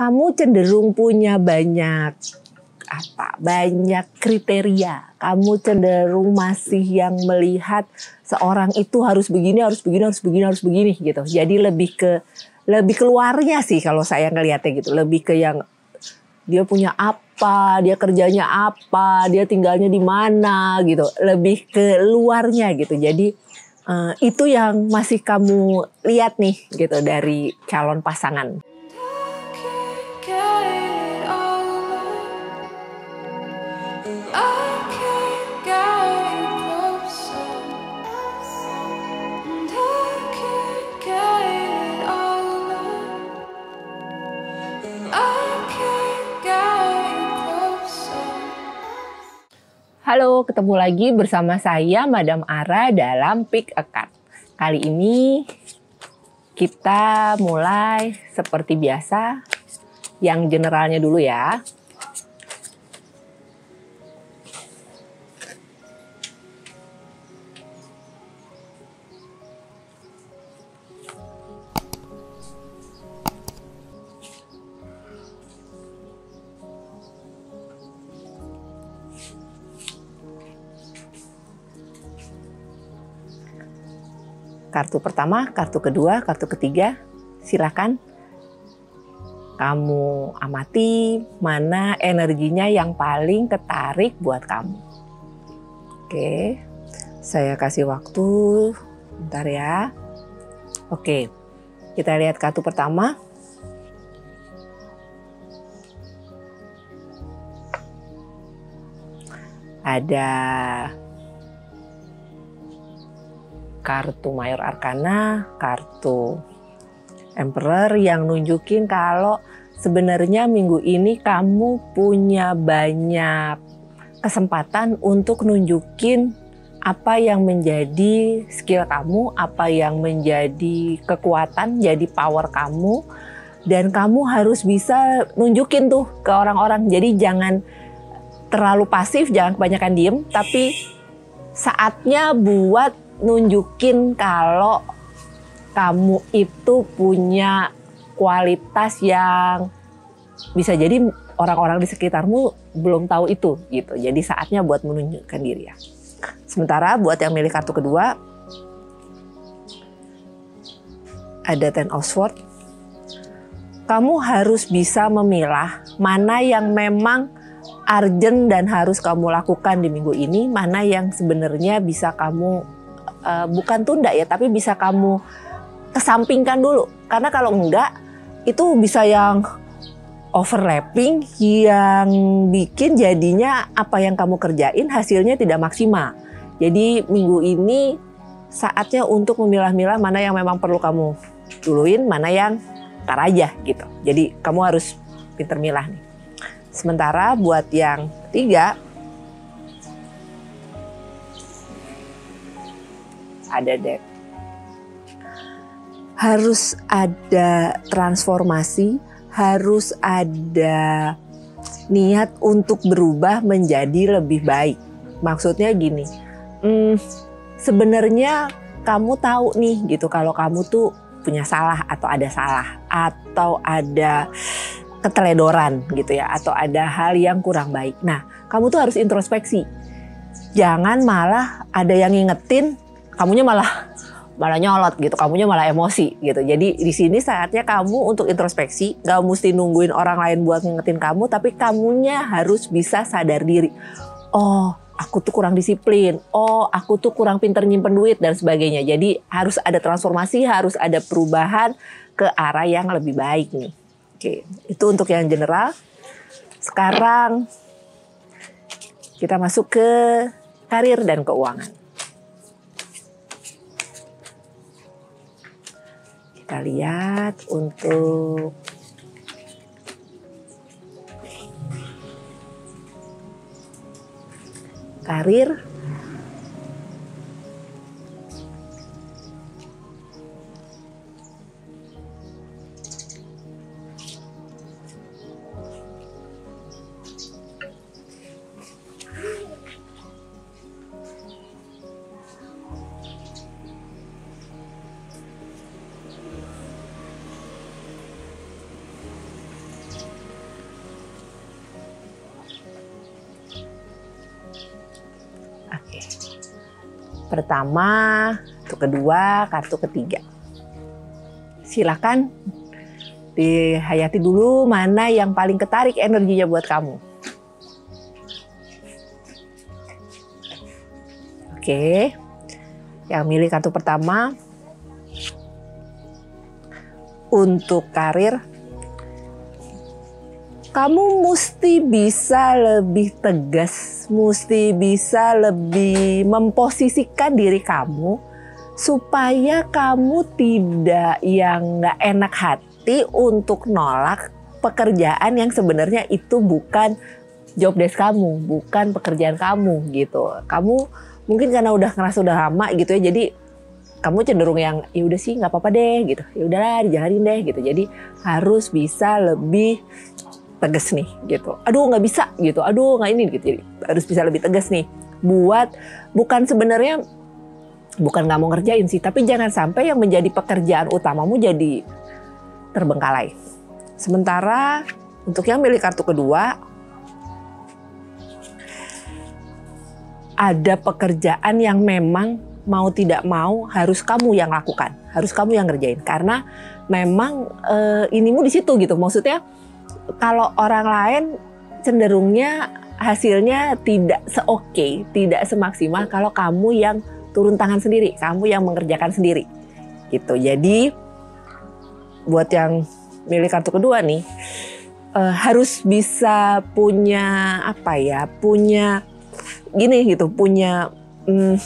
kamu cenderung punya banyak apa banyak kriteria. Kamu cenderung masih yang melihat seorang itu harus begini harus begini harus begini harus begini gitu. Jadi lebih ke lebih keluarnya sih kalau saya ngelihatnya gitu. Lebih ke yang dia punya apa dia kerjanya apa dia tinggalnya di mana gitu. Lebih ke luarnya gitu. Jadi uh, itu yang masih kamu lihat nih gitu dari calon pasangan ketemu lagi bersama saya Madam Ara dalam Pick a Card. Kali ini kita mulai seperti biasa yang generalnya dulu ya. Kartu pertama, kartu kedua, kartu ketiga, silakan kamu amati mana energinya yang paling ketarik buat kamu. Oke, saya kasih waktu bentar ya. Oke, kita lihat kartu pertama. Ada kartu Mayor Arcana, kartu Emperor yang nunjukin kalau sebenarnya minggu ini kamu punya banyak kesempatan untuk nunjukin apa yang menjadi skill kamu, apa yang menjadi kekuatan, jadi power kamu, dan kamu harus bisa nunjukin tuh ke orang-orang. Jadi jangan terlalu pasif, jangan kebanyakan diem, tapi saatnya buat nunjukin kalau kamu itu punya kualitas yang bisa jadi orang-orang di sekitarmu belum tahu itu gitu. Jadi saatnya buat menunjukkan diri ya. Sementara buat yang milih kartu kedua ada Ten of Swords. Kamu harus bisa memilah mana yang memang urgent dan harus kamu lakukan di minggu ini, mana yang sebenarnya bisa kamu uh, bukan tunda ya, tapi bisa kamu kesampingkan dulu. Karena kalau enggak, itu bisa yang overlapping yang bikin jadinya apa yang kamu kerjain hasilnya tidak maksimal. Jadi minggu ini saatnya untuk memilah-milah mana yang memang perlu kamu duluin, mana yang tar aja gitu. Jadi kamu harus pinter milah nih. Sementara buat yang tiga, ada deh. Harus ada transformasi, harus ada niat untuk berubah menjadi lebih baik. Maksudnya gini, hmm, sebenarnya kamu tahu nih gitu kalau kamu tuh punya salah atau ada salah atau ada keteledoran gitu ya atau ada hal yang kurang baik. Nah, kamu tuh harus introspeksi. Jangan malah ada yang ngingetin kamunya malah malah nyolot gitu, kamunya malah emosi gitu. Jadi di sini saatnya kamu untuk introspeksi, gak mesti nungguin orang lain buat ngingetin kamu, tapi kamunya harus bisa sadar diri. Oh, aku tuh kurang disiplin. Oh, aku tuh kurang pinter nyimpen duit dan sebagainya. Jadi harus ada transformasi, harus ada perubahan ke arah yang lebih baik nih. Oke, itu untuk yang general. Sekarang kita masuk ke karir dan keuangan. Kita lihat untuk karir pertama, kartu kedua, kartu ketiga. Silakan dihayati dulu mana yang paling ketarik energinya buat kamu. Oke, yang milih kartu pertama untuk karir, kamu mesti bisa lebih tegas, mesti bisa lebih memposisikan diri kamu supaya kamu tidak yang nggak enak hati untuk nolak pekerjaan yang sebenarnya itu bukan job desk kamu, bukan pekerjaan kamu gitu. Kamu mungkin karena udah ngerasa udah lama gitu ya, jadi kamu cenderung yang ya udah sih nggak apa-apa deh gitu ya udahlah dijalanin deh gitu jadi harus bisa lebih tegas nih gitu. Aduh nggak bisa gitu. Aduh nggak ini gitu. Jadi harus bisa lebih tegas nih. Buat bukan sebenarnya bukan nggak mau ngerjain sih tapi jangan sampai yang menjadi pekerjaan utamamu jadi terbengkalai. Sementara untuk yang milih kartu kedua ada pekerjaan yang memang mau tidak mau harus kamu yang lakukan, harus kamu yang ngerjain. Karena memang e, inimu di situ gitu. Maksudnya kalau orang lain cenderungnya hasilnya tidak seoke, tidak semaksimal kalau kamu yang turun tangan sendiri, kamu yang mengerjakan sendiri. Gitu. Jadi buat yang milih kartu kedua nih e, harus bisa punya apa ya, punya gini gitu, punya hmm,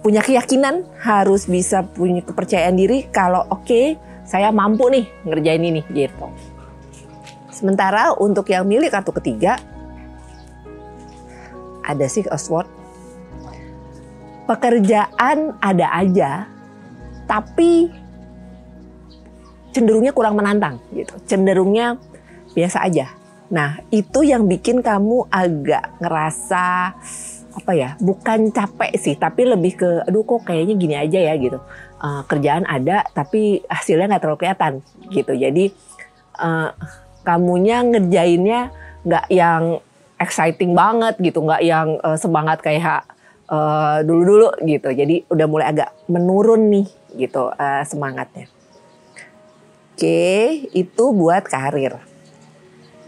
punya keyakinan, harus bisa punya kepercayaan diri kalau oke okay, saya mampu nih ngerjain ini gitu. Sementara untuk yang milih kartu ketiga ada sih Oswald. Pekerjaan ada aja, tapi cenderungnya kurang menantang gitu. Cenderungnya biasa aja. Nah, itu yang bikin kamu agak ngerasa apa ya bukan capek sih tapi lebih ke aduh kok kayaknya gini aja ya gitu uh, kerjaan ada tapi hasilnya nggak terlalu kelihatan gitu jadi uh, kamunya ngerjainnya nggak yang exciting banget gitu nggak yang uh, semangat kayak uh, dulu-dulu gitu jadi udah mulai agak menurun nih gitu uh, semangatnya oke itu buat karir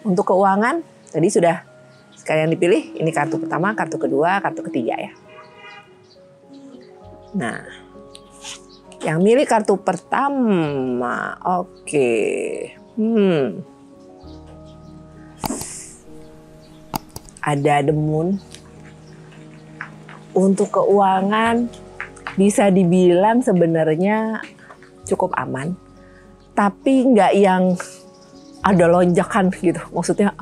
untuk keuangan tadi sudah Sekalian dipilih, ini kartu pertama, kartu kedua, kartu ketiga ya. Nah, yang milih kartu pertama, oke. Okay. Hmm. Ada demun. Untuk keuangan bisa dibilang sebenarnya cukup aman. Tapi nggak yang ada lonjakan gitu. Maksudnya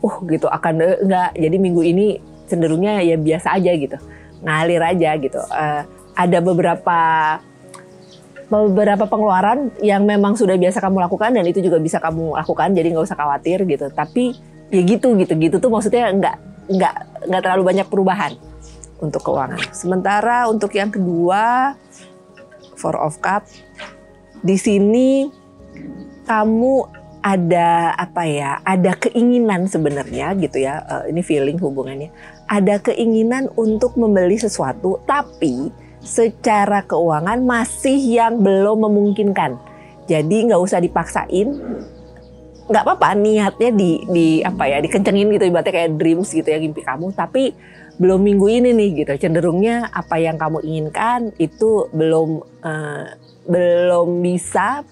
uh gitu akan eh, jadi minggu ini cenderungnya ya biasa aja gitu ngalir aja gitu uh, ada beberapa beberapa pengeluaran yang memang sudah biasa kamu lakukan dan itu juga bisa kamu lakukan jadi nggak usah khawatir gitu tapi ya gitu gitu gitu tuh maksudnya nggak nggak nggak terlalu banyak perubahan untuk keuangan sementara untuk yang kedua four of cup di sini kamu ada apa ya, ada keinginan sebenarnya gitu ya, uh, ini feeling hubungannya, ada keinginan untuk membeli sesuatu, tapi secara keuangan masih yang belum memungkinkan. Jadi nggak usah dipaksain, nggak apa-apa niatnya di di apa ya dikencengin gitu ibaratnya kayak dreams gitu ya mimpi kamu tapi belum minggu ini nih gitu cenderungnya apa yang kamu inginkan itu belum uh, belum bisa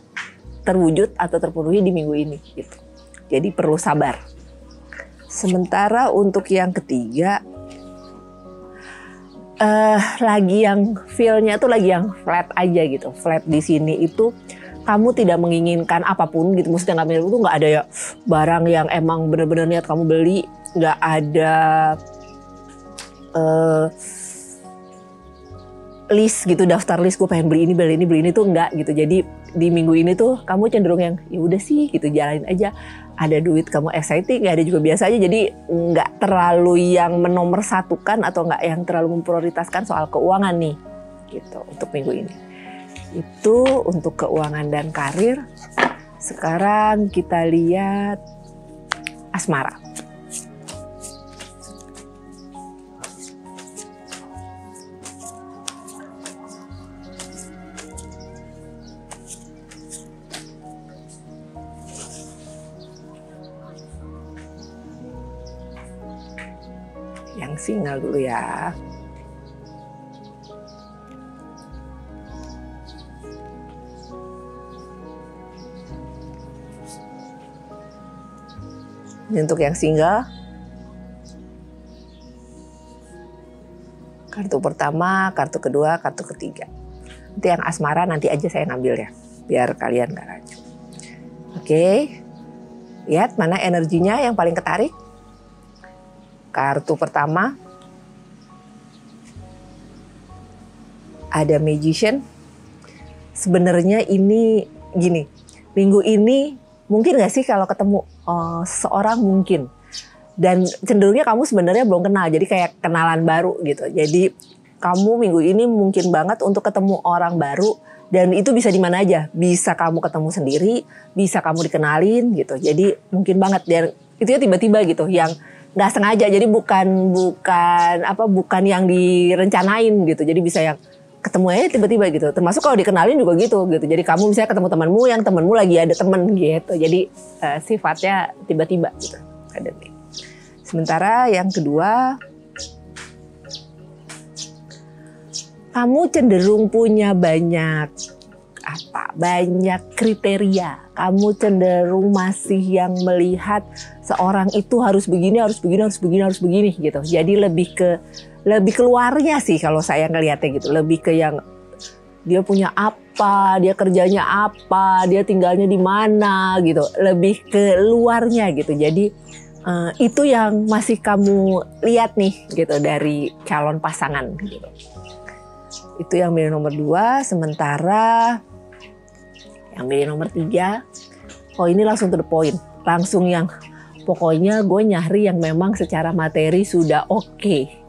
terwujud atau terpenuhi di minggu ini gitu. Jadi perlu sabar. Sementara untuk yang ketiga uh, lagi yang feelnya tuh lagi yang flat aja gitu. Flat di sini itu kamu tidak menginginkan apa pun gitu. Maksudnya nggak itu nggak ada ya barang yang emang benar-benar niat kamu beli. Nggak ada uh, list gitu daftar list gue pengen beli ini beli ini beli ini tuh enggak gitu jadi di minggu ini tuh kamu cenderung yang ya udah sih gitu jalanin aja ada duit kamu exciting nggak ada juga biasa aja jadi nggak terlalu yang menomorsatukan atau nggak yang terlalu memprioritaskan soal keuangan nih gitu untuk minggu ini itu untuk keuangan dan karir. Sekarang kita lihat asmara. Yang single dulu ya. Untuk yang single. Kartu pertama, kartu kedua, kartu ketiga. Nanti yang asmara nanti aja saya ngambil ya, biar kalian gak rancu. Oke, lihat mana energinya yang paling ketarik. Kartu pertama, ada magician. Sebenarnya ini gini, minggu ini mungkin gak sih kalau ketemu uh, seorang mungkin. Dan cenderungnya kamu sebenarnya belum kenal jadi kayak kenalan baru gitu. Jadi kamu minggu ini mungkin banget untuk ketemu orang baru dan itu bisa di mana aja. Bisa kamu ketemu sendiri bisa kamu dikenalin gitu. Jadi mungkin banget dan itu ya tiba-tiba gitu yang nggak sengaja. Jadi bukan bukan apa bukan yang direncanain gitu. Jadi bisa yang ketemu aja tiba-tiba gitu termasuk kalau dikenalin juga gitu gitu jadi kamu bisa ketemu temanmu yang temanmu lagi ada temen gitu jadi uh, sifatnya tiba-tiba gitu nih Sementara yang kedua, kamu cenderung punya banyak apa? Banyak kriteria. Kamu cenderung masih yang melihat seorang itu harus begini, harus begini, harus begini, harus begini gitu. Jadi lebih ke lebih keluarnya sih kalau saya ngelihatnya gitu. Lebih ke yang dia punya apa, dia kerjanya apa, dia tinggalnya di mana gitu. Lebih ke luarnya gitu. Jadi uh, itu yang masih kamu lihat nih gitu dari calon pasangan gitu. Itu yang milih nomor dua, sementara yang milih nomor tiga, oh ini langsung to the point, langsung yang pokoknya gue nyari yang memang secara materi sudah oke. Okay.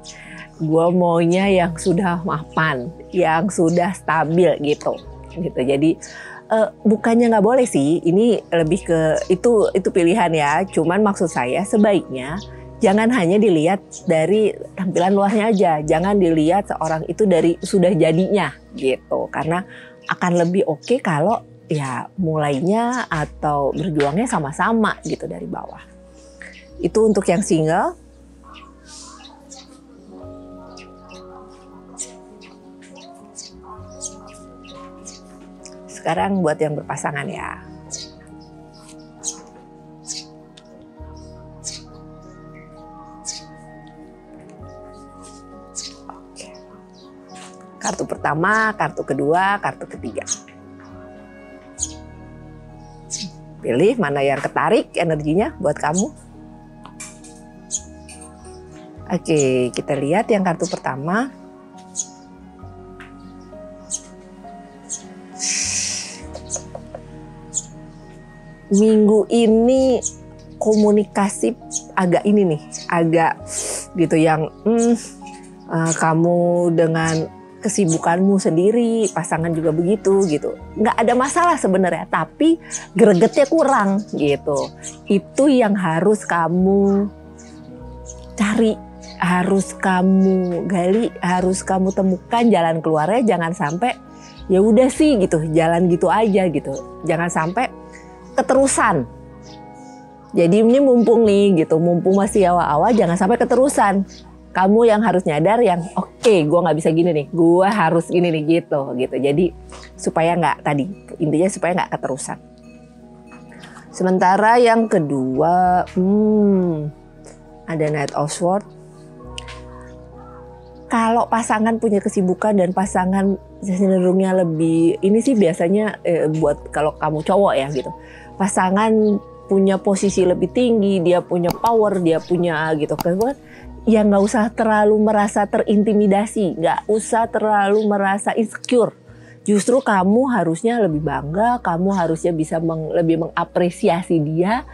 Gue maunya yang sudah mapan, yang sudah stabil gitu. Gitu. Jadi uh, bukannya nggak boleh sih, ini lebih ke itu itu pilihan ya. Cuman maksud saya sebaiknya jangan hanya dilihat dari tampilan luarnya aja, jangan dilihat seorang itu dari sudah jadinya gitu. Karena akan lebih oke okay kalau ya mulainya atau berjuangnya sama-sama gitu dari bawah. Itu untuk yang single. Sekarang buat yang berpasangan ya. Kartu pertama, kartu kedua, kartu ketiga. Pilih mana yang ketarik energinya buat kamu. Oke, kita lihat yang kartu pertama. Minggu ini komunikasi agak ini nih, agak gitu yang hmm, uh, kamu dengan kesibukanmu sendiri, pasangan juga begitu gitu. Nggak ada masalah sebenarnya, tapi gregetnya kurang gitu. Itu yang harus kamu cari, harus kamu gali, harus kamu temukan jalan keluarnya. Jangan sampai ya udah sih gitu, jalan gitu aja gitu. Jangan sampai keterusan. Jadi ini mumpung nih gitu, mumpung masih awal-awal jangan sampai keterusan. Kamu yang harus nyadar yang oke okay, gue nggak bisa gini nih, gue harus gini nih gitu gitu. Jadi supaya nggak tadi intinya supaya nggak keterusan. Sementara yang kedua, hmm, ada Night of Swords. Kalau pasangan punya kesibukan dan pasangan cenderungnya lebih ini sih biasanya eh, buat kalau kamu cowok ya gitu pasangan punya posisi lebih tinggi, dia punya power, dia punya gitu kan ya nggak usah terlalu merasa terintimidasi, nggak usah terlalu merasa insecure. Justru kamu harusnya lebih bangga, kamu harusnya bisa meng, lebih mengapresiasi dia.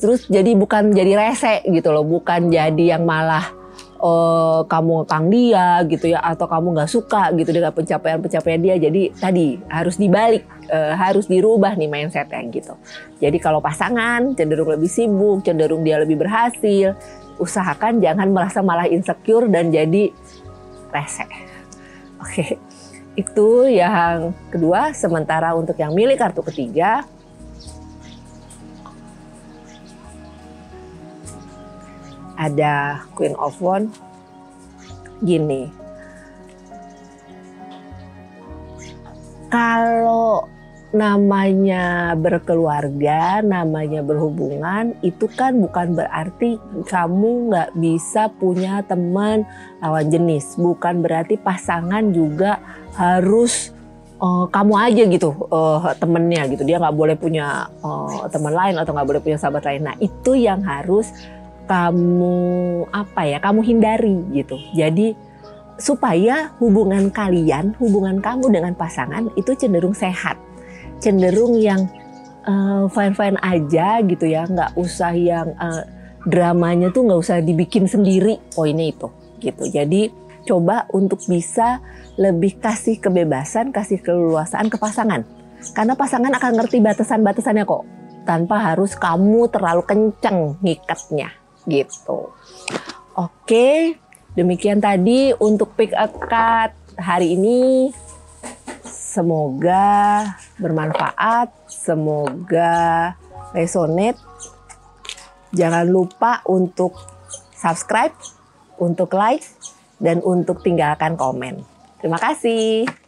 Terus jadi bukan jadi rese gitu loh, bukan jadi yang malah uh, kamu ngekang dia gitu ya atau kamu nggak suka gitu dengan pencapaian-pencapaian dia jadi tadi harus dibalik uh, harus dirubah nih mindsetnya gitu. Jadi kalau pasangan cenderung lebih sibuk cenderung dia lebih berhasil usahakan jangan merasa malah insecure dan jadi rese. Oke itu yang kedua. Sementara untuk yang milih kartu ketiga ada Queen of Wands. Gini, kalau namanya berkeluarga, namanya berhubungan, itu kan bukan berarti kamu nggak bisa punya teman lawan jenis. Bukan berarti pasangan juga harus uh, kamu aja gitu uh, temennya gitu. Dia nggak boleh punya uh, teman lain atau nggak boleh punya sahabat lain. Nah itu yang harus kamu apa ya? Kamu hindari gitu. Jadi supaya hubungan kalian, hubungan kamu dengan pasangan itu cenderung sehat cenderung yang uh, fine-fine aja gitu ya, nggak usah yang uh, dramanya tuh nggak usah dibikin sendiri poinnya itu gitu. Jadi coba untuk bisa lebih kasih kebebasan, kasih keleluasaan ke pasangan. Karena pasangan akan ngerti batasan-batasannya kok, tanpa harus kamu terlalu kenceng ngikatnya gitu. Oke, demikian tadi untuk pick a card hari ini. Semoga bermanfaat, semoga resonate. Jangan lupa untuk subscribe, untuk like, dan untuk tinggalkan komen. Terima kasih.